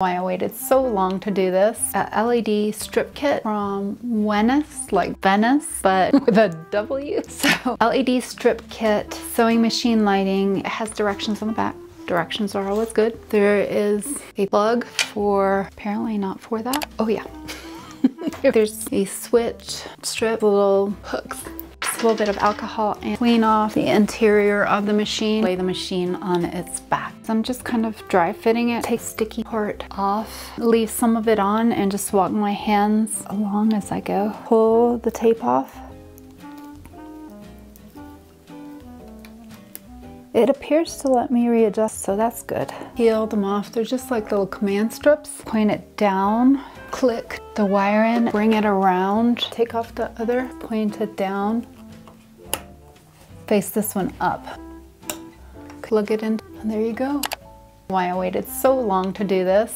why I waited so long to do this. A LED strip kit from WENICE, like Venice, but with a W. So LED strip kit, sewing machine lighting. It has directions on the back. Directions are always good. There is a plug for, apparently not for that. Oh yeah. There's a switch strip, little hooks a little bit of alcohol and clean off the interior of the machine, lay the machine on its back. So I'm just kind of dry fitting it, take sticky part off, leave some of it on and just walk my hands along as I go. Pull the tape off. It appears to let me readjust, so that's good. Peel them off. They're just like little command strips. Point it down, click the wire in, bring it around, take off the other, point it down, face this one up. Plug it in, and there you go. Why I waited so long to do this.